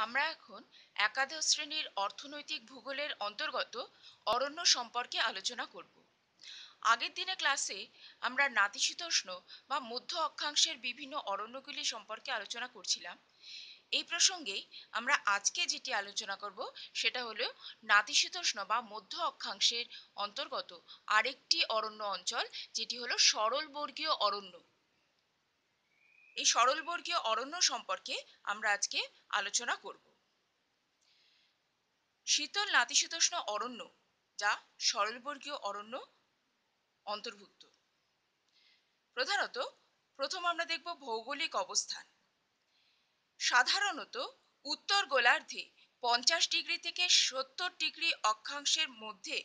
আমরা এখন একাদশ শ্রেণির অর্থনৈতিক ভূগোলের অন্তর্গত অরণ্য সম্পর্কে আলোচনা করব। আগের দিনে ক্লাসে আমরা নাতিশীতোষ্ণ বা মধ্য অক্ষাংশের বিভিন্ন অরণ্যগুলি সম্পর্কে আলোচনা করছিলাম। এই প্রসঙ্গেই আমরা আজকে যেটি আলোচনা করব সেটা হলো নাতিশীতোষ্ণ বা মধ্য অক্ষাংশের অন্তর্গত আরেকটি অরণ্য অঞ্চল, যেটি হলো সরলবর্গীয় অরণ্য। এই সরলবর্গীয় অরণ্য সম্পর্কে আমরা আজকে আলোচনা করব। শীতল নাতিশীতোষ্ণ অরণ্য, যা সরলবর্গীয় অরণ্য অন্তর্ভুক্ত। প্রধানত, প্রথম আমরা দেখব ভৌগোলিক অবস্থান। সাধারণত, উত্তর গোলার্ধে পঞ্চাশ ডিগ্রি থেকে সত্তর ডিগ্রি অক্ষাংশের মধ্যে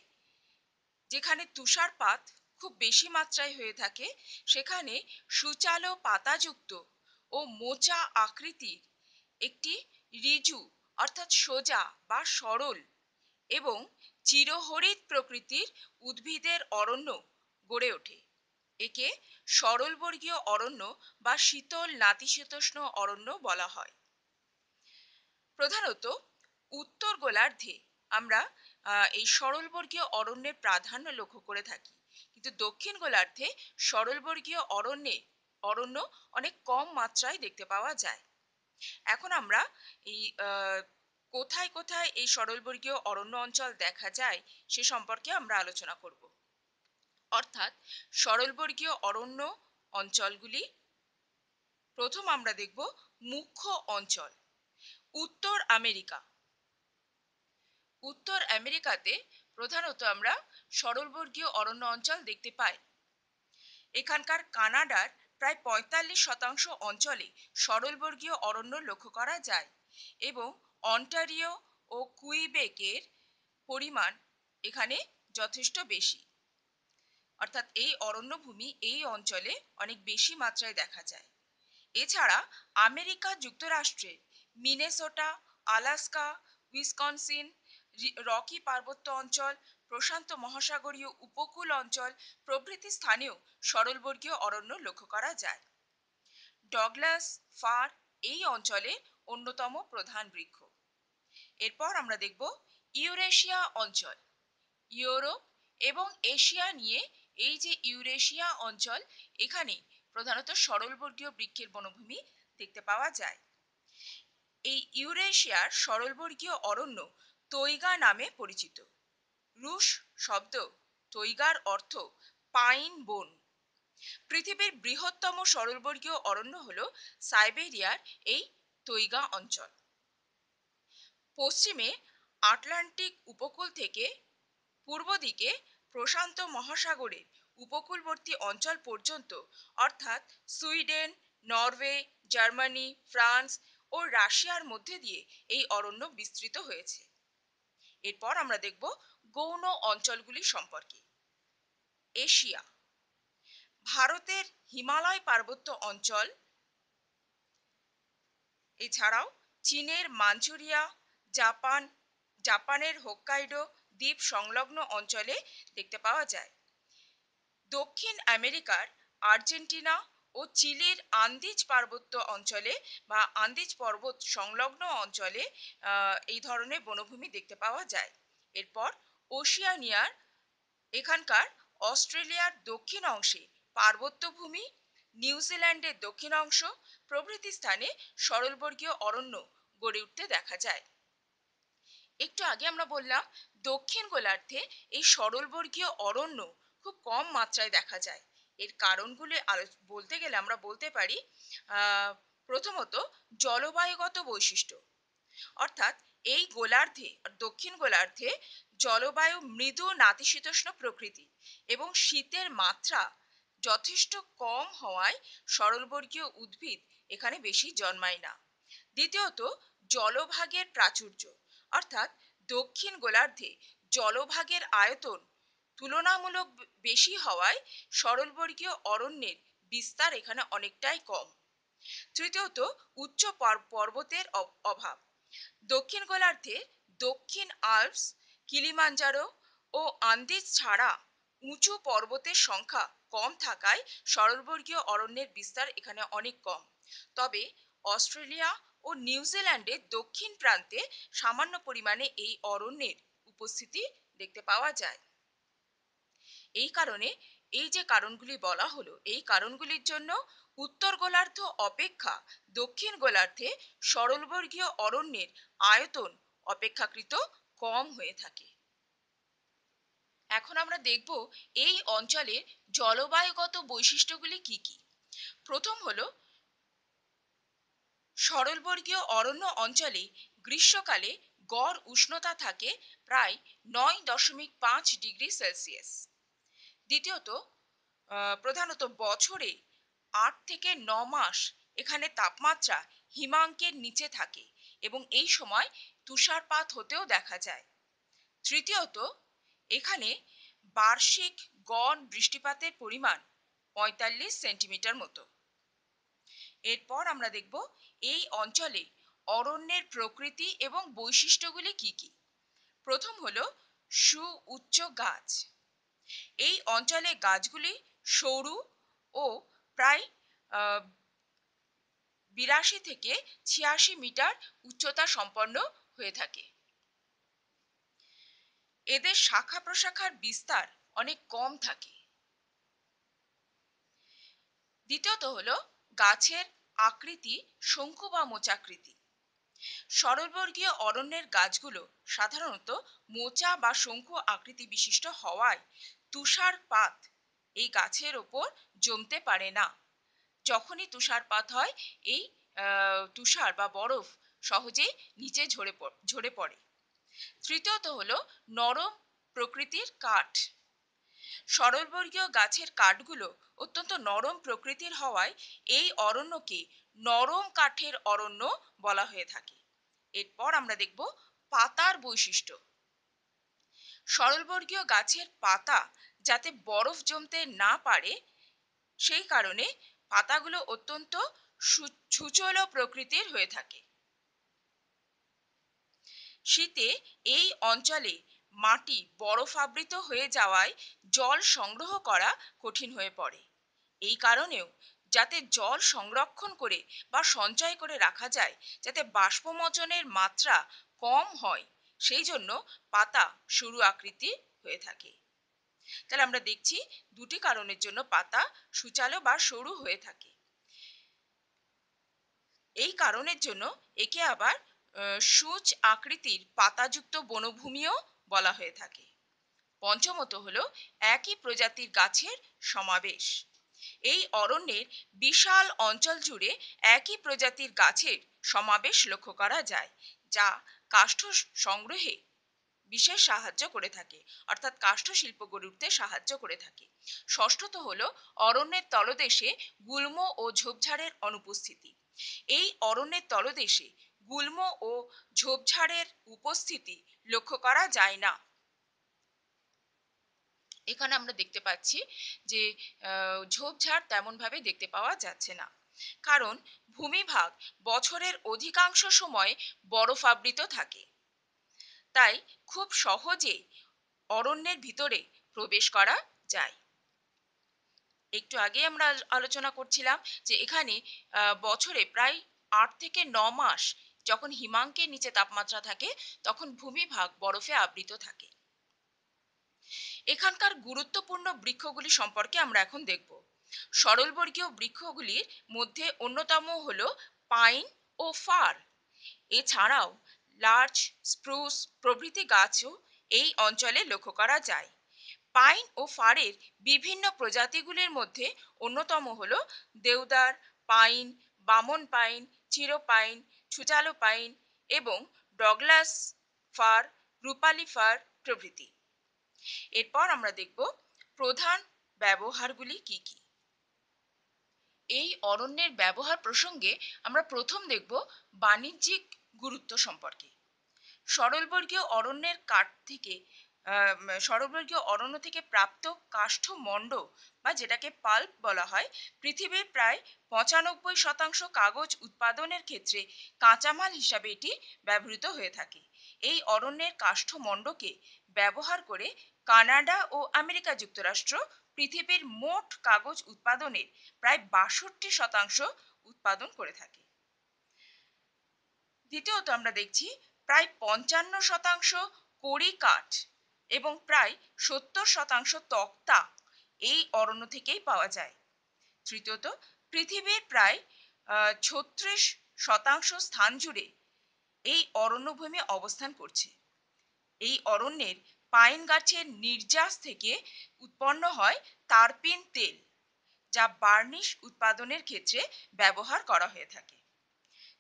যেখানে তুষারপাত খুব বেশি মাত্রায় হয়ে থাকে। সেখানে সুচালো পাতাযুক্ত ও মোচা আকৃতির একটি রিজু অর্থাৎ সোজা বা সরল এবং চিরহরিত প্রকৃতির উদ্ভিদের অরণ্য গড়ে ওঠে। একে সরলবর্গীয় অরণ্য বা শীতল নাতিশীতোষ্ণ অরণ্য বলা হয়। প্রধানত উত্তর গোলার্ধে আমরা এই সরলবর্গীয় অরণ্যের প্রাধান্য লক্ষ্য করে থাকি। কিন্তু দক্ষিণ গোলার্ধে সরলবর্গীয় অরণ্যে, অরণ্য অনেক কম মাত্রায় দেখতে পাওয়া যায়। এখন আমরা এই কোথায় কোথায় এই সরলবর্গীয় অরণ্য অঞ্চল দেখা যায় সে সম্পর্কে আমরা আলোচনা করব। অর্থাৎ সরলবর্গীয় অরণ্য অঞ্চলগুলি, প্রথম আমরা দেখব মুখ্য অঞ্চল, উত্তর আমেরিকা। উত্তর আমেরিকাতে প্রধানত আমরা সরলবর্গীয় অরণ্য অঞ্চল দেখতে পাই। এখানকার কানাডার প্রায় পঁয়তাল্লিশ শতাংশ অঞ্চলে সরলবর্গীয় অরণ্য লক্ষ্য করা যায় এবং অন্টারিও ও কুইবেকের পরিমাণ এখানে যথেষ্ট বেশি। অর্থাৎ এই অরণ্যভূমি এই অঞ্চলে অনেক বেশি মাত্রায় দেখা যায়। এছাড়া আমেরিকা যুক্তরাষ্ট্রের মিনেসোটা, আলাস্কা, উইসকনসিন রকি পার্বত্য অঞ্চল, প্রশান্ত মহাসাগরীয় উপকূল অঞ্চল, প্রভৃতি স্থানেও সরলবর্গীয় অরণ্য লক্ষ্য করা যায়। ডগলাস ফার এই অঞ্চলে অন্যতম প্রধান বৃক্ষ। এরপর আমরা দেখব ইউরেশিয়া অঞ্চল। ইউরোপ এবং এশিয়া নিয়ে এই যে ইউরেশিয়া অঞ্চল, এখানে প্রধানত সরলবর্গীয় বৃক্ষের বনভূমি দেখতে পাওয়া যায়। এই ইউরেশিয়ার সরলবর্গীয় অরণ্য তৈগা নামে পরিচিত। রুশ শব্দ তৈগার অর্থ পাইন বন। পৃথিবীর বৃহত্তম সরলবর্গীয় অরণ্য হল সাইবেরিয়ার এই তৈগা অঞ্চল। পশ্চিমে আটলান্টিক উপকূল থেকে পূর্ব দিকে প্রশান্ত মহাসাগরের উপকূলবর্তী অঞ্চল পর্যন্ত, অর্থাৎ সুইডেন, নরওয়ে, জার্মানি, ফ্রান্স ও রাশিয়ার মধ্যে দিয়ে এই অরণ্য বিস্তৃত হয়েছে। এরপর আমরা দেখব গৌণ অঞ্চলগুলি সম্পর্কে। এশিয়া, ভারতের হিমালয় পার্বত্য অঞ্চল, এছাড়াও চীনের মাঞ্চুরিয়া, জাপান, জাপানের হোক্কাইডো দ্বীপ সংলগ্ন অঞ্চলে দেখতে পাওয়া যায়। দক্ষিণ আমেরিকার আর্জেন্টিনা ও চিলির আন্দিজ পার্বত্য অঞ্চলে বা আন্দিজ পর্বত সংলগ্ন অঞ্চলে এই ধরনের বনভূমি দেখতে পাওয়া যায়। এরপর ওশিয়ানিয়ার এখানকার অস্ট্রেলিয়ার দক্ষিণ অংশে পার্বত্য ভূমি নিউজিল্যান্ডের দক্ষিণ অংশ, প্রভৃতি স্থানে সরলবর্গীয় অরণ্য গড়ে উঠতে দেখা যায়। একটু আগে আমরা বললাম, দক্ষিণ গোলার্ধে এই সরলবর্গীয় অরণ্য খুব কম মাত্রায় দেখা যায়। এর কারণগুলি বলতে গেলে আমরা বলতে পারি প্রথমত জলবায়ুগত বৈশিষ্ট্য। অর্থাৎ এই গোলার্ধে, দক্ষিণ গোলার্ধে জলবায়ু মৃদু নাতিশীতোষ্ণ প্রকৃতি এবং শীতের মাত্রা যথেষ্ট কম হওয়ায় সরলবর্গীয় উদ্ভিদ এখানে বেশি জন্মায় না। দ্বিতীয়ত, জলভাগের প্রাচুর্য। অর্থাৎ দক্ষিণ গোলার্ধে জলভাগের আয়তন তুলনামূলক বেশি হওয়ায় সরলবর্গীয় অরণ্যের বিস্তার এখানে অনেকটাই কম। তৃতীয়ত, উচ্চ পর্বতের অভাব। দক্ষিণ গোলার্ধে দক্ষিণ আল্পস, কিলিমাঞ্জারো ও আন্দিজ ছাড়া উঁচু পর্বতের সংখ্যা কম থাকায় সরলবর্গীয় অরণ্যের বিস্তার এখানে অনেক কম। তবে অস্ট্রেলিয়া ও নিউজিল্যান্ডের দক্ষিণ প্রান্তে সামান্য পরিমাণে এই অরণ্যের উপস্থিতি দেখতে পাওয়া যায়। এই কারণে এই যে কারণগুলি বলা হলো, এই কারণগুলির জন্য উত্তর গোলার্ধ অপেক্ষা দক্ষিণ গোলার্ধে সরলবর্গীয় অরণ্যের আয়তন অপেক্ষাকৃত কম হয়ে থাকে। এখন আমরা দেখব এই অঞ্চলের জলবায়ুগত বৈশিষ্ট্যগুলি কি কি। প্রথম হলো, সরলবর্গীয় অরণ্য অঞ্চলে গ্রীষ্মকালে গড় উষ্ণতা থাকে প্রায় নয় দশমিক পাঁচ ডিগ্রি সেলসিয়াস। দ্বিতীয়ত প্রধানত বছরে আট থেকে ন মাস এখানে তাপমাত্রা হিমাঙ্কের নিচে থাকে এবং এই সময় তুষারপাত হতেও দেখা যায়। তৃতীয়ত, এখানে বার্ষিক গড় বৃষ্টিপাতের পরিমাণ পঁয়তাল্লিশ সেন্টিমিটার মতো। এরপর আমরা দেখব এই অঞ্চলে অরণ্যের প্রকৃতি এবং বৈশিষ্ট্যগুলি কি কি। প্রথম হলো সু উচ্চ গাছ। এই অঞ্চলে গাছগুলি সরু ও প্রায় বিরাশি থেকে ছিয়াশি মিটার উচ্চতা সম্পন্ন হয়ে থাকে। এদের শাখা প্রশাখার বিস্তার অনেক কম থাকে। দ্বিতীয়ত হলো গাছের আকৃতি শঙ্কু বা মোচাকৃতি। সরলবর্গীয় অরণ্যের গাছগুলো সাধারণত মোচা বা শঙ্কু আকৃতি বিশিষ্ট হওয়ায় তুষারপাত এই গাছের ওপর জমতে পারে না। যখনই তুষারপাত হয়, এই তুষার বা বরফ সহজেই নিচে ঝরে ঝরে পড়ে। তৃতীয়ত হলো নরম প্রকৃতির কাঠ। সরলবর্গীয় গাছের কাঠগুলো অত্যন্ত নরম প্রকৃতির হওয়ায় এই অরণ্যকে নরম কাঠের অরণ্য বলা হয়ে থাকে। এরপর আমরা দেখব পাতার বৈশিষ্ট্য। সরলবর্গীয় গাছের পাতা যাতে বরফ জমতে না পারে, সেই কারণে পাতাগুলো অত্যন্ত সুচল প্রকৃতির হয়ে থাকে। শীতে এই অঞ্চলে মাটি বরফাবৃত হয়ে যাওয়ায় জল সংগ্রহ করা কঠিন হয়ে পড়ে। এই কারণেও যাতে জল সংরক্ষণ করে বা সঞ্চয় করে রাখা যায়, যাতে বাষ্পমোচনের মাত্রা কম হয়, সেই জন্য পাতা সরু আকৃতি হয়ে থাকে। তাহলে আমরা দেখছি দুটি কারণের জন্য পাতা সুচালো বা সরু হয়ে থাকে। এই কারণের জন্য একে আবার সূচ আকৃতির পাতাযুক্ত বনভূমিও বলা হয়ে থাকে। পঞ্চমত হলো একই প্রজাতির গাছের সমাবেশ। এই অরণ্যের বিশাল অঞ্চল জুড়ে একই প্রজাতির গাছের সমাবেশ লক্ষ্য করা যায়, যা কাষ্ঠ সংগ্রহে বিশেষ সাহায্য করে থাকে, অর্থাৎ কাষ্ঠ শিল্প গড়ে উঠতে সাহায্য করে থাকে। ষষ্ঠত হল অরণ্যের তলদেশে গুল্ম ও ঝোপঝাড়ের অনুপস্থিতি। এই অরণ্যের তলদেশে গুল্ম ও ঝোপঝাড়ের উপস্থিতি লক্ষ্য করা যায় না। এখানে আমরা দেখতে পাচ্ছি যে ঝোপঝাড় তেমনভাবে দেখতে পাওয়া যাচ্ছে না। কারণ ভূমিভাগ বছরের অধিকাংশ সময় বরফাবৃত থাকে। তাই খুব সহজে অরণ্যের ভিতরে প্রবেশ করা যায়। একটু আগে আমরা আলোচনা করছিলাম যে, এখানে বছরে প্রায় আট থেকে ন মাস যখন হিমাঙ্কের নিচে তাপমাত্রা থাকে, তখন ভূমিভাগ বরফে আবৃত থাকে। এখানকার গুরুত্বপূর্ণ বৃক্ষগুলি সম্পর্কে আমরা এখন দেখব। সরলবর্গীয় বৃক্ষগুলির মধ্যে অন্যতম হল পাইন ও ফার। এছাড়াও লার্চ স্প্রুস প্রভৃতি গাছও এই অঞ্চলে লক্ষ্য করা যায়। পাইন ও ফারের বিভিন্ন প্রজাতিগুলির মধ্যে অন্যতম হল দেওদার পাইন, বামন পাইন চিরো পাইন ছুচালো পাইন এবং ডগলাস ফার, রূপালি ফার প্রভৃতি। এরপর আমরা দেখব প্রধান ব্যবহারগুলি কি কি। এই অরণ্যের ব্যবহার প্রসঙ্গে আমরা প্রথম দেখব বাণিজ্যিক গুরুত্ব সম্পর্কে। সরলবর্গীয় অরণ্যের কাঠ থেকে সরলবর্গীয় অরণ্য থেকে প্রাপ্ত কাষ্ঠমণ্ড বা যেটাকে পাল্প বলা হয়, পৃথিবীর প্রায় পঁচানব্বই শতাংশ কাগজ উৎপাদনের ক্ষেত্রে কাঁচামাল হিসাবে এটি ব্যবহৃত হয়ে থাকে। এই অরণ্যের কাষ্ঠমণ্ডকে ব্যবহার করে কানাডা ও আমেরিকা যুক্তরাষ্ট্র পৃথিবীর মোট কাগজ উৎপাদনের প্রায় বাষট্টি শতাংশ উৎপাদন করে থাকে। দ্বিতীয়ত আমরা দেখছি, প্রায় পঞ্চান্ন শতাংশ কড়ি কাঠ এবং প্রায় সত্তর শতাংশ তক্তা এই অরণ্য থেকেই পাওয়া যায়। তৃতীয়ত, পৃথিবীর প্রায় ছত্রিশ শতাংশ স্থান জুড়ে এই অরণ্যভূমি অবস্থান করছে। এই অরণ্যের পাইন গাছের নির্যাস থেকে উৎপন্ন হয় তারপিন তেল, যা বার্নিশ উৎপাদনের ক্ষেত্রে ব্যবহার করা হয়ে থাকে।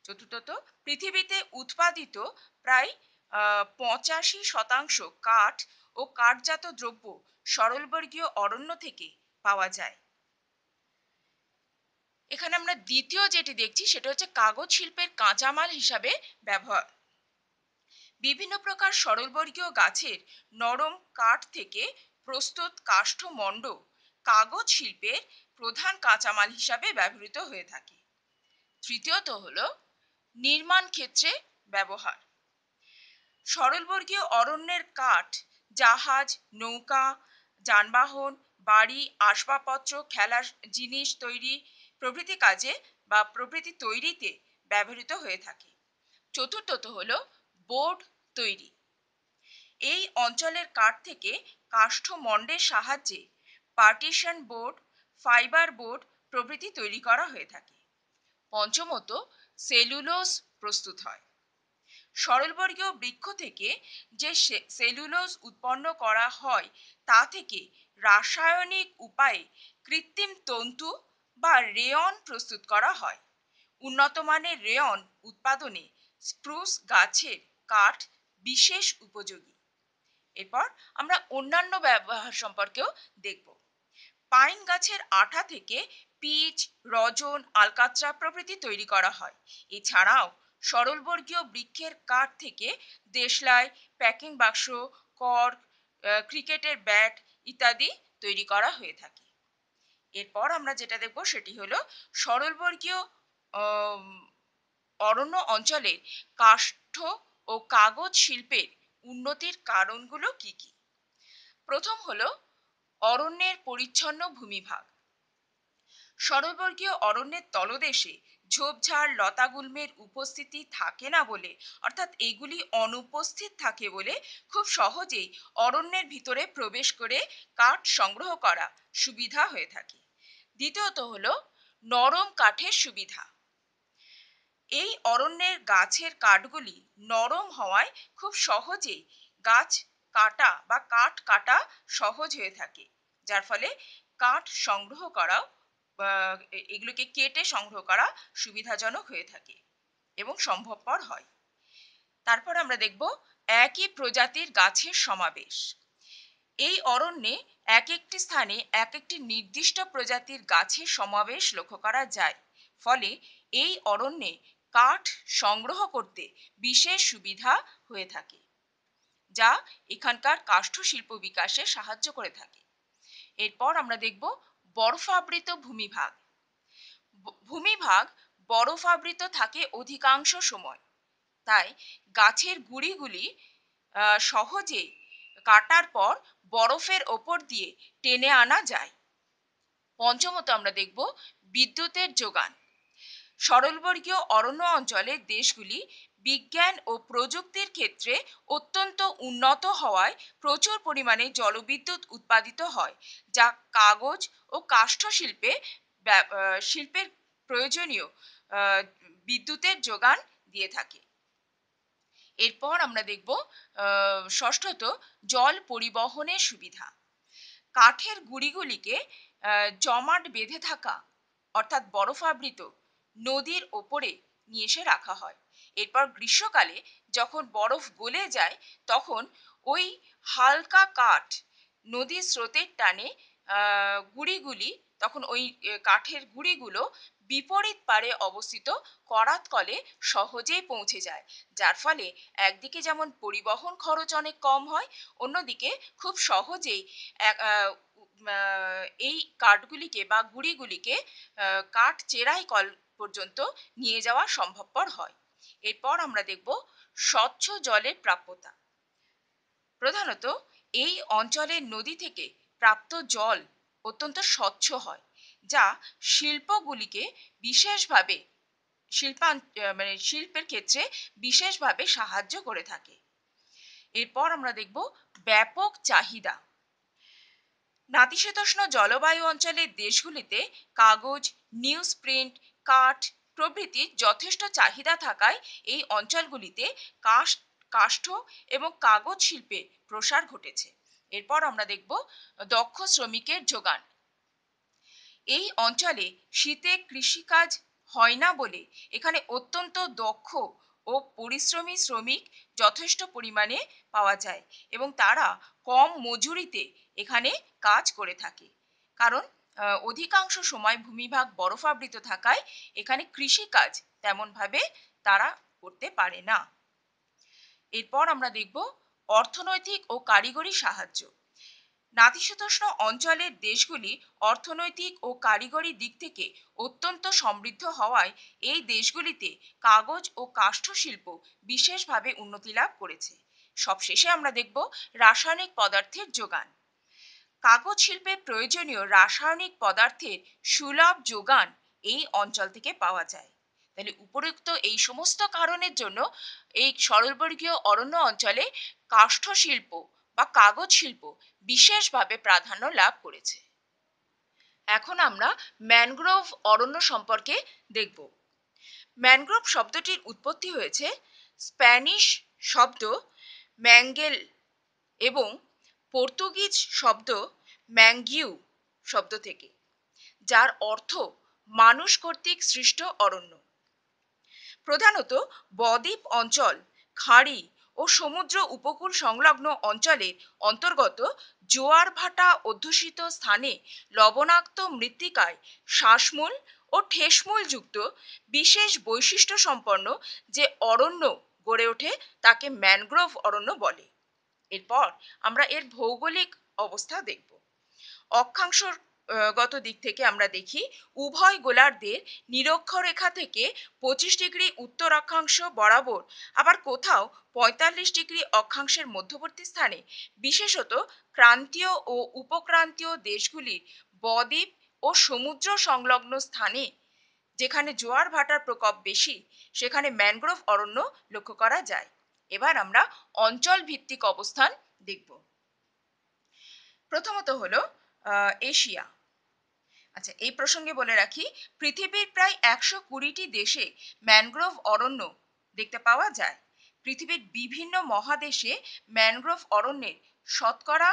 চতুর্থত, পৃথিবীতে উৎপাদিত প্রায় পঁচাশি শতাংশ কাঠ ও কাঠজাত দ্রব্য সরলবর্গীয় অরণ্য থেকে পাওয়া যায়। এখানে আমরা দ্বিতীয় যেটি দেখছি সেটা হচ্ছে কাগজ শিল্পের কাঁচামাল হিসাবে ব্যবহার। বিভিন্ন প্রকার সরলবর্গীয় গাছের নরম কাঠ থেকে প্রস্তুত কাষ্ঠমণ্ড কাগজ শিল্পের প্রধান কাঁচামাল হিসাবে ব্যবহৃত হয়ে থাকে। তৃতীয়ত হল নির্মাণ ক্ষেত্রে ব্যবহার। সরলবর্গীয় অরণ্যের কাঠ, জাহাজ, নৌকা, যানবাহন, বাড়ি, আসবাবপত্র, খেলার জিনিস তৈরি প্রভৃতি কাজে বা প্রভৃতি তৈরিতে ব্যবহৃত হয়ে থাকে। চতুর্থত হল বোর্ড তৈরি। এই অঞ্চলের কাঠ থেকে কাষ্ঠমণ্ডের সাহায্যে পার্টিশন বোর্ড, ফাইবার বোর্ড প্রভৃতি তৈরি করা হয়ে থাকে। পঞ্চমত সেলুলোজ প্রস্তুত হয়। সরলবর্গীয় বৃক্ষ থেকে যে সেলুলোজ উৎপন্ন করা হয়, তা থেকে রাসায়নিক উপায়ে কৃত্রিম তন্তু বা রেয়ন প্রস্তুত করা হয়। উন্নত মানের রেয়ন উৎপাদনে স্প্রুস গাছের কাঠ বিশেষ উপযোগী। এরপর আমরা অন্যান্য ব্যবহার সম্পর্কেও দেখব। পাইন গাছের আঠা থেকে পিচ, রজন, আলকাত্রা প্রভৃতি তৈরি করা হয়। এছাড়াও সরলবর্গীয় বৃক্ষের কাঠ থেকে দেশলাই প্যাকিং বাক্স কর ক্রিকেটের ব্যাট ইত্যাদি তৈরি করা হয়ে থাকে। এরপর আমরা যেটা দেখব সেটি হলো সরলবর্গীয় অরণ্য অঞ্চলে কাষ্ঠ ও কাগজ শিল্পের উন্নতির কারণগুলো কি কি? প্রথম হলো অরণ্যের পরিচ্ছন্ন ভূমিভাগ। সরলবর্গীয় অরণ্যের তলদেশে ঝোপঝাড় লতাগুল্মের উপস্থিতি থাকে না বলে, অর্থাৎ এগুলি অনুপস্থিত থাকে বলে খুব সহজেই অরণ্যের ভিতরে প্রবেশ করে কাঠ সংগ্রহ করা সুবিধা হয়ে থাকে। দ্বিতীয়ত হলো নরম কাঠের সুবিধা। এই অরণ্যের গাছের কাঠগুলি নরম হওয়ায় খুব সহজেই গাছ কাটা বা কাঠ কাটা সহজ হয়ে থাকে, যার ফলে কাঠ সংগ্রহ করাও এগুলোকে কেটে সংগ্রহ করা সুবিধাজনক হয়ে থাকে এবং সম্ভবপর হয়। তারপর আমরা দেখব একই প্রজাতির গাছের সমাবেশ। এই অরণ্যে এক একটি স্থানে এক একটি নির্দিষ্ট প্রজাতির গাছের সমাবেশ লক্ষ্য করা যায়। ফলে এই অরণ্যে কাঠ সংগ্রহ করতে বিশেষ সুবিধা হয়ে থাকে, যা এখানকার কাষ্ঠ শিল্প বিকাশে সাহায্য করে থাকে। এরপর আমরা দেখব বরফাবৃত ভূমিভাগ। ভূমিভাগ বরফাবৃত থাকে অধিকাংশ সময়। তাই গাছের গুড়িগুলি সহজে কাটার পর বরফের ওপর দিয়ে টেনে আনা যায়। পঞ্চমত আমরা দেখব বিদ্যুতের যোগান। সরলবর্গীয় অরণ্য অঞ্চলের দেশগুলি বিজ্ঞান ও প্রযুক্তির ক্ষেত্রে অত্যন্ত উন্নত হওয়ায় প্রচুর পরিমাণে জলবিদ্যুৎ উৎপাদিত হয়, যা কাগজ ও কাষ্ঠ শিল্পে শিল্পের প্রয়োজনীয় বিদ্যুতের যোগান দিয়ে থাকে। এরপর আমরা দেখব ষষ্ঠত জল পরিবহনের সুবিধা। কাঠের গুড়িগুলিকে জমাট বেঁধে থাকা, অর্থাৎ বরফাবৃত, নদীর ওপরে নিয়ে এসে রাখা হয়। এরপর গ্রীষ্মকালে যখন বরফ গলে যায়, তখন ওই হালকা কাঠ নদীর স্রোতের টানে গুড়িগুলি, তখন ওই কাঠের গুড়িগুলো বিপরীত পারে অবস্থিত করাত কলে সহজেই পৌঁছে যায়। যার ফলে একদিকে যেমন পরিবহন খরচ অনেক কম হয়, অন্যদিকে খুব সহজেই এই কাঠগুলিকে বা গুড়িগুলিকে কাঠ চেরাই কল পর্যন্ত নিয়ে যাওয়া সম্ভবপর হয়। এরপর আমরা দেখব স্বচ্ছ জলের প্রাপ্যতা। প্রধানত, এই অঞ্চলের নদী থেকে প্রাপ্ত জল অত্যন্ত স্বচ্ছ হয়, যা শিল্পগুলিকে বিশেষভাবে শিল্পান মানে শিল্পের ক্ষেত্রে বিশেষভাবে সাহায্য করে থাকে। এরপর আমরা দেখব ব্যাপক চাহিদা। নাতিশীতোষ্ণ জলবায়ু অঞ্চলের দেশগুলিতে কাগজ নিউজ প্রিন্ট কাঠ প্রভৃতির যথেষ্ট চাহিদা থাকায় এই অঞ্চলগুলিতে কাঠ কাষ্ঠ এবং কাগজ শিল্পে প্রসার ঘটেছে। এরপর আমরা দেখব দক্ষ শ্রমিকের যোগান। এই অঞ্চলে শীতে কৃষিকাজ হয় না বলে এখানে অত্যন্ত দক্ষ ও পরিশ্রমী শ্রমিক যথেষ্ট পরিমাণে পাওয়া যায় এবং তারা কম মজুরিতে এখানে কাজ করে থাকে। কারণ অধিকাংশ সময় ভূমিভাগ বরফাবৃত থাকায় এখানে কৃষিকাজ তেমনভাবে তারা করতে পারে না। এরপর আমরা দেখব অর্থনৈতিক ও কারিগরি সাহায্য। নাতিশীতোষ্ণ অঞ্চলের দেশগুলি অর্থনৈতিক ও কারিগরি দিক থেকে অত্যন্ত সমৃদ্ধ হওয়ায় এই দেশগুলিতে কাগজ ও কাষ্ঠ শিল্প বিশেষভাবে উন্নতি লাভ করেছে। সবশেষে আমরা দেখব রাসায়নিক পদার্থের যোগান। কাগজ শিল্পে প্রয়োজনীয় রাসায়নিক পদার্থের সুলভ যোগান এই অঞ্চল থেকে পাওয়া যায়। তাহলে উপরোক্ত এই সমস্ত কারণের জন্য এই সরলবর্গীয় অরণ্য অঞ্চলে কাষ্ঠ শিল্প বা কাগজ শিল্প বিশেষভাবে প্রাধান্য লাভ করেছে। এখন আমরা ম্যানগ্রোভ অরণ্য সম্পর্কে দেখব। ম্যানগ্রোভ শব্দটির উৎপত্তি হয়েছে স্প্যানিশ শব্দ ম্যাঙ্গেল এবং পর্তুগিজ শব্দ ম্যাঙ্গিউ শব্দ থেকে, যার অর্থ মানুষ কর্তৃক সৃষ্ট অরণ্য। প্রধানত বদ্বীপ অঞ্চল, খাড়ি ও সমুদ্র উপকূল সংলগ্ন অঞ্চলের অন্তর্গত জোয়ার ভাটা অধ্যুষিত স্থানে লবণাক্ত মৃত্তিকায় শ্বাসমূল ও ঠেসমূল যুক্ত বিশেষ বৈশিষ্ট্য সম্পন্ন যে অরণ্য গড়ে ওঠে তাকে ম্যানগ্রোভ অরণ্য বলে। এরপর আমরা এর ভৌগোলিক অবস্থা দেখব। অক্ষাংশ গত দিক থেকে আমরা দেখি, উভয় গোলার্ধের নিরক্ষরেখা থেকে পঁচিশ ডিগ্রি উত্তর অক্ষাংশ বরাবর, আবার কোথাও পঁয়তাল্লিশ ডিগ্রি অক্ষাংশের মধ্যবর্তী স্থানে, বিশেষত ক্রান্তীয় ও উপক্রান্তীয় দেশগুলির বদ্বীপ ও সমুদ্র সংলগ্ন স্থানে, যেখানে জোয়ার ভাটার প্রকোপ বেশি, সেখানে ম্যানগ্রোভ অরণ্য লক্ষ্য করা যায়। এবার আমরা অঞ্চল ভিত্তিক অবস্থান দেখব। প্রথমত হলো এশিয়া। আচ্ছা এই প্রসঙ্গে বলে রাখি, পৃথিবীর প্রায় একশো কুড়িটি দেশে ম্যানগ্রোভ অরণ্য দেখতে পাওয়া যায়। পৃথিবীর বিভিন্ন মহাদেশে ম্যানগ্রোভ অরণ্যের শতকরা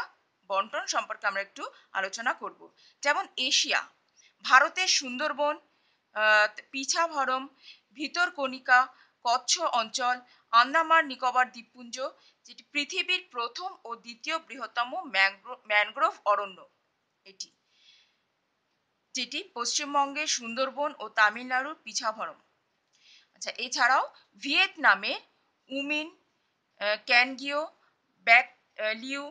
বন্টন সম্পর্কে আমরা একটু আলোচনা করব। যেমন এশিয়া, ভারতের সুন্দরবন পিছাভরম ভিতরকণিকা কচ্ছ অঞ্চল, আন্দামান নিকোবর দ্বীপপুঞ্জ, যেটি পৃথিবীর প্রথম ও দ্বিতীয় বৃহত্তম ম্যানগ্রোভ অরণ্য। এটি। যেটি পশ্চিমবঙ্গের সুন্দরবন ও তামিলনাড়ুর পিছাভরম আচ্ছা এছাড়াও ভিয়েতনামে U Minh Can Gio, Bac Lieu,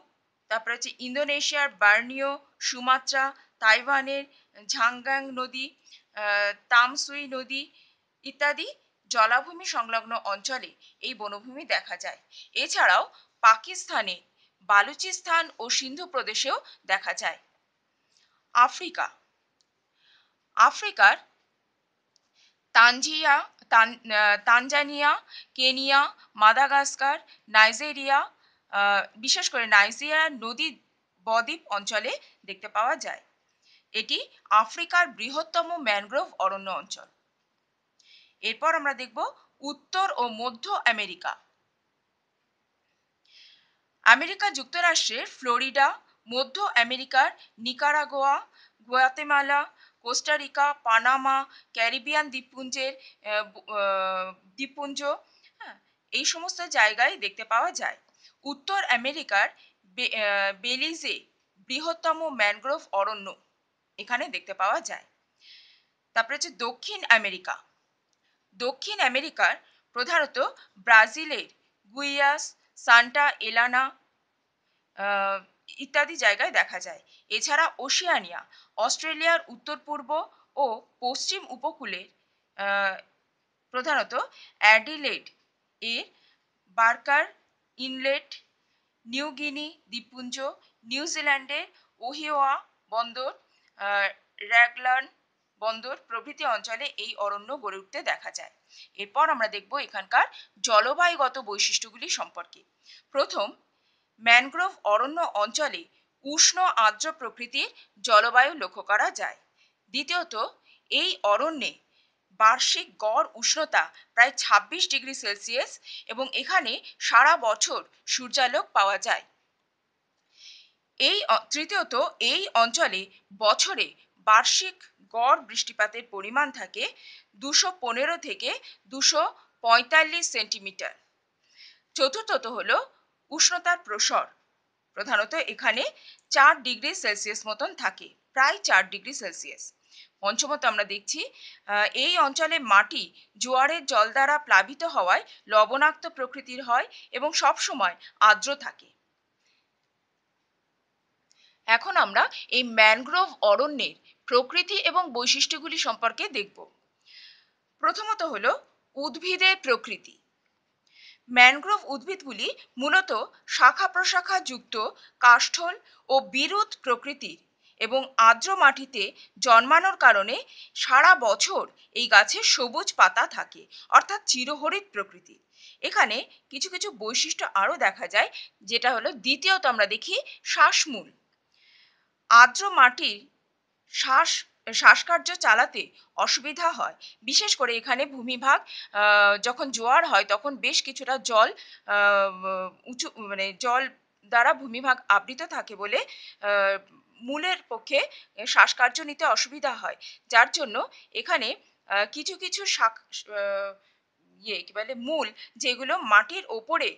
তারপরে হচ্ছে ইন্দোনেশিয়ার বার্নিও, সুমাত্রা, তাইওয়ানের ঝাংগাং নদী তামসুই নদী ইত্যাদি জলাভূমি সংলগ্ন অঞ্চলে এই বনভূমি দেখা যায়। এছাড়াও পাকিস্তানে বালুচিস্তান ও সিন্ধু প্রদেশেও দেখা যায়। আফ্রিকা। আফ্রিকার তানজিয়া তানজানিয়া, কেনিয়া, মাদাগাস্কার, নাইজেরিয়া বিশেষ করে নাইজেরিয়া নদী বদ্বীপ অঞ্চলে দেখতে পাওয়া যায়। এটি আফ্রিকার বৃহত্তম ম্যানগ্রোভ অরণ্য অঞ্চল। এরপর আমরা দেখব উত্তর ও মধ্য আমেরিকা। আমেরিকা যুক্তরাষ্ট্রের ফ্লোরিডা মধ্য আমেরিকার Nicaragua, Guatemala Costa Rica Panama, Caribbean দ্বীপপুঞ্জের দ্বীপপুঞ্জ হ্যাঁ এই সমস্ত জায়গায় দেখতে পাওয়া যায়। উত্তর আমেরিকার বেলিজে বৃহত্তম ম্যানগ্রোভ অরণ্য এখানে দেখতে পাওয়া যায়। তারপরে হচ্ছে দক্ষিণ আমেরিকা। দক্ষিণ আমেরিকার প্রধানত ব্রাজিলের গুইয়াস, সান্টা এলানা ইত্যাদি জায়গায় দেখা যায়। এছাড়া ওশিয়ানিয়া, অস্ট্রেলিয়ার উত্তর পূর্ব ও পশ্চিম উপকূলের প্রধানত অ্যাডিলেড এর বার্কার, ইনলেট, নিউ গিনি, দ্বীপপুঞ্জ নিউজিল্যান্ডের ওহিওয়া বন্দর র্যাগলান বন্দর প্রভৃতি অঞ্চলে এই অরণ্য গড়ে উঠতে দেখা যায়। এরপর আমরা দেখব এখানকার জলবায়ুগত বৈশিষ্ট্যগুলি সম্পর্কে। প্রথম ম্যানগ্রোভ অরণ্য অঞ্চলে উষ্ণ আর্দ্র প্রকৃতির জলবায়ু লক্ষ্য করা যায়। দ্বিতীয়ত, এই অরণ্যে বার্ষিক গড় উষ্ণতা প্রায় ২৬ ডিগ্রি সেলসিয়াস এবং এখানে সারা বছর সূর্যালোক পাওয়া যায়। এই তৃতীয়ত, এই অঞ্চলে বছরে বার্ষিক গড় বৃষ্টিপাতের পরিমাণ থাকে দুশো পনেরো থেকে দুশো পঁয়তাল্লিশ সেন্টিমিটার। চতুর্থত হল উষ্ণতার প্রসর। প্রধানত এখানে চার ডিগ্রি সেলসিয়াস মতন থাকে, প্রায় চার ডিগ্রি সেলসিয়াস। পঞ্চমত আমরা দেখছি এই অঞ্চলে মাটি জোয়ারের জল দ্বারা প্লাবিত হওয়ায় লবণাক্ত প্রকৃতির হয় এবং সবসময় আর্দ্র থাকে। এখন আমরা এই ম্যানগ্রোভ অরণ্যের প্রকৃতি এবং বৈশিষ্ট্যগুলি সম্পর্কে দেখব। প্রথমত হল উদ্ভিদের প্রকৃতি। ম্যানগ্রোভ উদ্ভিদগুলি মূলত শাখা প্রশাখা যুক্ত কাষ্ঠল ও বিরুৎ প্রকৃতির এবং আর্দ্র মাটিতে জন্মানোর কারণে সারা বছর এই গাছে সবুজ পাতা থাকে, অর্থাৎ চিরহরিত প্রকৃতি। এখানে কিছু কিছু বৈশিষ্ট্য আরও দেখা যায়, যেটা হলো দ্বিতীয়ত আমরা দেখি শ্বাসমূল। আর্দ্র মাটির শ্বাস শ্বাসকার্য চালাতে অসুবিধা হয়। বিশেষ করে এখানে ভূমিভাগ যখন জোয়ার হয় তখন বেশ কিছুটা জল উঁচু মানে জল দ্বারা ভূমিভাগ আবৃত থাকে বলে মূলের পক্ষে শ্বাসকার্য নিতে অসুবিধা হয়। যার জন্য এখানে কিছু কিছু শাক ইয়ে কি বলে, মূল যেগুলো মাটির ওপরে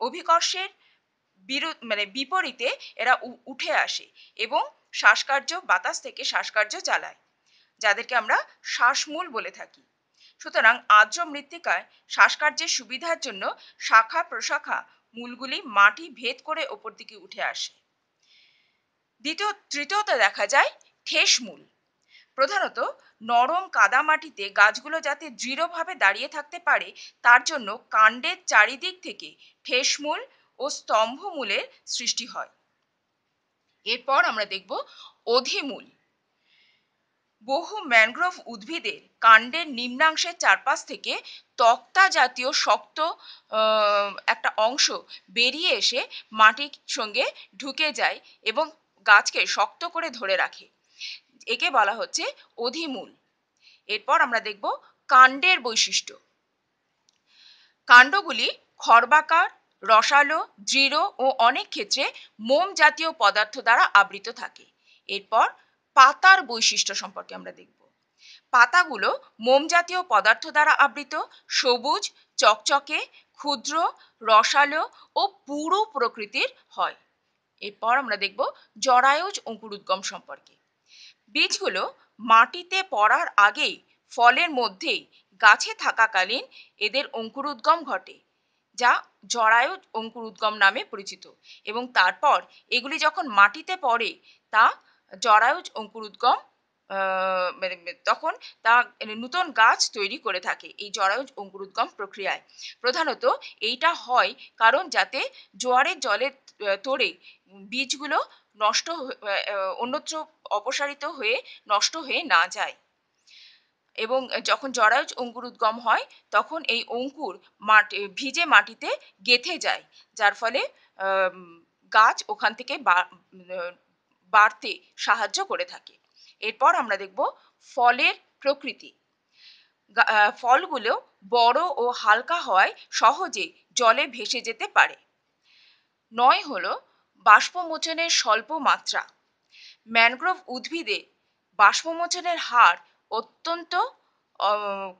অভিকর্ষের বিরু মানে বিপরীতে এরা উঠে আসে এবং শ্বাসকার্য, বাতাস থেকে শ্বাসকার্য চালায়, যাদেরকে আমরা শ্বাসমূল বলে থাকি। সুতরাং আর্দ্র মৃত্তিকায় শ্বাসকার্যের সুবিধার জন্য শাখা, প্রশাখা, মূলগুলি মাটি ভেদ করে ওপর দিকে উঠে আসে। দ্বিতীয়, তৃতীয়ত দেখা যায় ঠেস মূল। প্রধানত নরম কাদা মাটিতে গাছগুলো যাতে দৃঢ়ভাবে দাঁড়িয়ে থাকতে পারে, তার জন্য কাণ্ডের চারিদিক থেকে ঠেসমূল ও স্তম্ভমূলের সৃষ্টি হয়। এরপর আমরা দেখব অধিমূল। বহু ম্যানগ্রোভ উদ্ভিদের কাণ্ডের নিম্নাংশের চারপাশ থেকে তক্তা জাতীয় শক্ত একটা অংশ বেরিয়ে এসে মাটির সঙ্গে ঢুকে যায় এবং গাছকে শক্ত করে ধরে রাখে। একে বলা হচ্ছে অধিমূল। এরপর আমরা দেখব কাণ্ডের বৈশিষ্ট্য। কাণ্ডগুলি খর্বাকার রসালো, দৃঢ় ও অনেক ক্ষেত্রে মোম জাতীয় পদার্থ দ্বারা আবৃত থাকে। এরপর পাতার বৈশিষ্ট্য সম্পর্কে আমরা দেখব। পাতাগুলো মোম জাতীয় পদার্থ দ্বারা আবৃত, সবুজ, চকচকে, ক্ষুদ্র, রসালো ও পুরু প্রকৃতির হয়। এরপর আমরা দেখব জরায়ুজ অঙ্কুরোদ্গম সম্পর্কে। বীজগুলো মাটিতে পড়ার আগেই ফলের মধ্যেই গাছে থাকাকালীন এদের অঙ্কুরোদ্গম ঘটে। যা জরায়ু অঙ্কুর উদ্গম নামে পরিচিত। এবং তারপর এগুলি যখন মাটিতে পড়ে, তা জরায়ুজ অঙ্কুরোদ্গম মানে তখন তা নূতন গাছ তৈরি করে থাকে এই জরায়ুজ অঙ্কুরোদ্গম প্রক্রিয়ায়। প্রধানত এইটা হয় কারণ যাতে জোয়ারের জলের তোড়ে বীজগুলো নষ্ট অন্যত্র অপসারিত হয়ে নষ্ট হয়ে না যায়। এবং যখন জরায়ুজ অঙ্কুর উদ্গম হয়, তখন এই অঙ্কুর মাটি, ভিজে মাটিতে গেথে যায়, যার ফলে গাছ ওখান থেকে বাড়তে সাহায্য করে থাকে। এরপর আমরা দেখব ফলের প্রকৃতি। ফলগুলো বড় ও হালকা হওয়ায় সহজে জলে ভেসে যেতে পারে। নয় হলো বাষ্পমোচনের স্বল্প মাত্রা। ম্যানগ্রোভ উদ্ভিদে বাষ্পমোচনের হার অত্যন্ত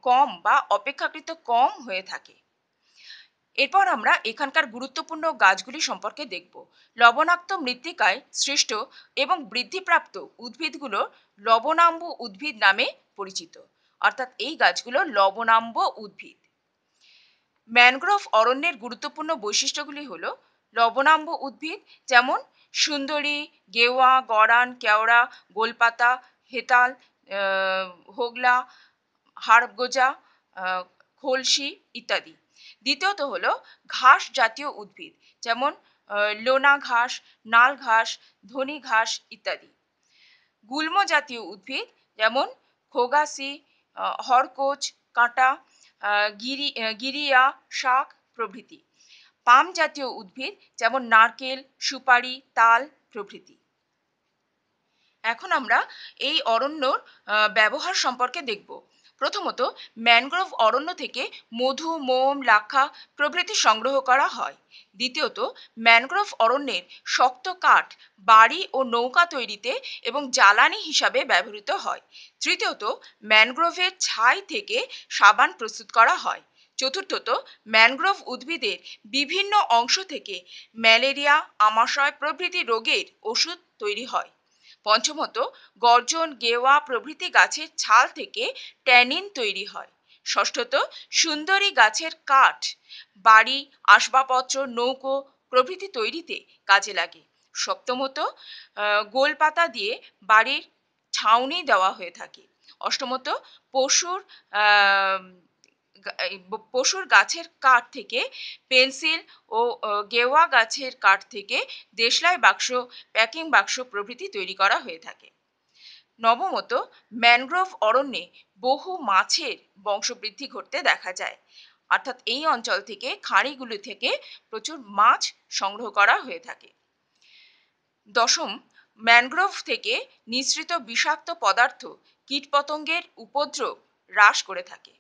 কম বা অপেক্ষাকৃত কম হয়ে থাকে। এরপর আমরা এখানকার গুরুত্বপূর্ণ গাছগুলি সম্পর্কে দেখব। লবণাক্ত মৃত্তিকায় সৃষ্ট এবং বৃদ্ধিপ্রাপ্ত উদ্ভিদগুলো লবণাম্ব উদ্ভিদ নামে পরিচিত। অর্থাৎ এই গাছগুলো লবণাম্ব উদ্ভিদ। ম্যানগ্রোভ অরণ্যের গুরুত্বপূর্ণ বৈশিষ্ট্যগুলি হল লবণাম্ব উদ্ভিদ যেমন সুন্দরী, গেওয়া, গড়ান, কেওড়া, গোলপাতা, হেতাল হোগলা, হাড়গোজা খোলসি ইত্যাদি। দ্বিতীয়ত হলো ঘাস জাতীয় উদ্ভিদ, যেমন লোনা ঘাস, নাল ঘাস, ধনি ঘাস ইত্যাদি। গুল্ম জাতীয় উদ্ভিদ, যেমন, খোগাসি হরকোচ, কাঁটা গিরি গিরিয়া, শাক প্রভৃতি। পাম জাতীয় উদ্ভিদ, যেমন, নারকেল, সুপারি, তাল প্রভৃতি। এখন আমরা এই অরণ্যর ব্যবহার সম্পর্কে দেখব। প্রথমত, ম্যানগ্রোভ অরণ্য থেকে মধু, মোম, লাক্ষা প্রভৃতি সংগ্রহ করা হয়। দ্বিতীয়ত, ম্যানগ্রোভ অরণ্যের শক্ত কাঠ, বাড়ি ও নৌকা তৈরিতে এবং জ্বালানি হিসাবে ব্যবহৃত হয়। তৃতীয়ত, ম্যানগ্রোভের ছাই থেকে সাবান প্রস্তুত করা হয়। চতুর্থত, ম্যানগ্রোভ উদ্ভিদের বিভিন্ন অংশ থেকে ম্যালেরিয়া, আমাশয় প্রভৃতি রোগের ওষুধ তৈরি হয়। পঞ্চমত, গর্জন, গেওয়া প্রভৃতি গাছের ছাল থেকে ট্যানিন তৈরি হয়। ষষ্ঠত, সুন্দরী গাছের কাঠ, বাড়ি, আসবাবপত্র, নৌকো প্রভৃতি তৈরিতে কাজে লাগে। সপ্তমত গোলপাতা দিয়ে বাড়ির ছাউনি দেওয়া হয়ে থাকে। অষ্টমত, পশুর পশুর গাছের কাঠ থেকে, পেন্সিল ও, গেওয়া গাছের কাঠ থেকে দেশলাই বাক্স, প্যাকিং বাক্স প্রভৃতি তৈরি করা হয়ে থাকে। নবমত, ম্যানগ্রোভ অরণ্যে বহু মাছের বংশবৃদ্ধি ঘটতে দেখা যায়। অর্থাৎ এই অঞ্চল থেকে, খাঁড়িগুলি থেকে প্রচুর মাছ সংগ্রহ করা হয়ে থাকে। দশম, ম্যানগ্রোভ থেকে নিঃসৃত বিষাক্ত পদার্থ কীটপতঙ্গের উপদ্রব হ্রাস করে থাকে।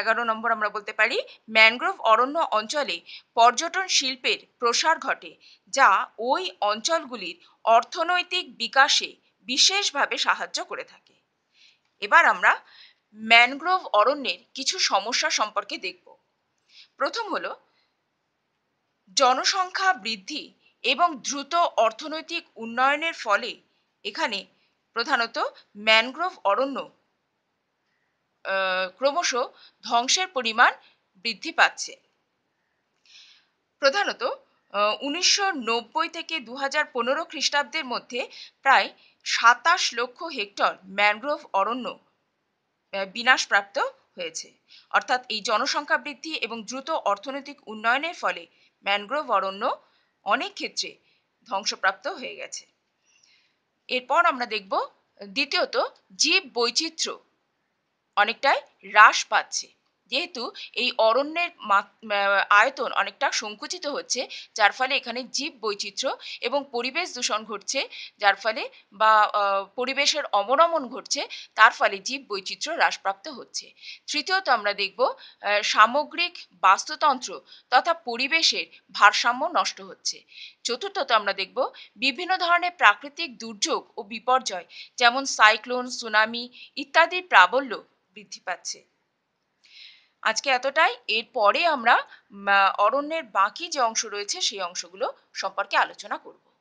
এগারো নম্বর আমরা বলতে পারি ম্যানগ্রোভ অরণ্য অঞ্চলে পর্যটন শিল্পের প্রসার ঘটে, যা ওই অঞ্চলগুলির অর্থনৈতিক বিকাশে বিশেষভাবে সাহায্য করে থাকে। এবার আমরা ম্যানগ্রোভ অরণ্যের কিছু সমস্যা সম্পর্কে দেখব। প্রথম হলো, জনসংখ্যা বৃদ্ধি এবং দ্রুত অর্থনৈতিক উন্নয়নের ফলে এখানে প্রধানত ম্যানগ্রোভ অরণ্য ক্রমশ ধ্বংসের পরিমাণ বৃদ্ধি পাচ্ছে। প্রধানত উনিশশো নব্বই থেকে দু হাজার পনেরো খ্রিস্টাব্দের মধ্যে প্রায় সাতাশ লক্ষ হেক্টর ম্যানগ্রোভ অরণ্য বিনাশপ্রাপ্ত হয়েছে। অর্থাৎ এই জনসংখ্যা বৃদ্ধি এবং দ্রুত অর্থনৈতিক উন্নয়নের ফলে ম্যানগ্রোভ অরণ্য অনেক ক্ষেত্রে ধ্বংসপ্রাপ্ত হয়ে গেছে। এরপর আমরা দেখব দ্বিতীয়ত জীব বৈচিত্র্য অনেকটাই হ্রাস পাচ্ছে। যেহেতু এই অরণ্যের আয়তন অনেকটা সংকুচিত হচ্ছে, যার ফলে এখানে জীব বৈচিত্র্য এবং পরিবেশ দূষণ ঘটছে, যার ফলে বা পরিবেশের অবনমন ঘটছে, তার ফলে জীব বৈচিত্র্য হ্রাসপ্রাপ্ত হচ্ছে। তৃতীয়ত আমরা দেখব সামগ্রিক বাস্তুতন্ত্র তথা পরিবেশের ভারসাম্য নষ্ট হচ্ছে। চতুর্থত আমরা দেখব, বিভিন্ন ধরনের প্রাকৃতিক দুর্যোগ ও বিপর্যয়, যেমন সাইক্লোন, সুনামি ইত্যাদির প্রাবল্য বৃদ্ধি পাচ্ছে। আজকে এতটাই। এরপরে আমরা অরণ্যের বাকি যে অংশ রয়েছে, সেই অংশগুলো সম্পর্কে আলোচনা করব।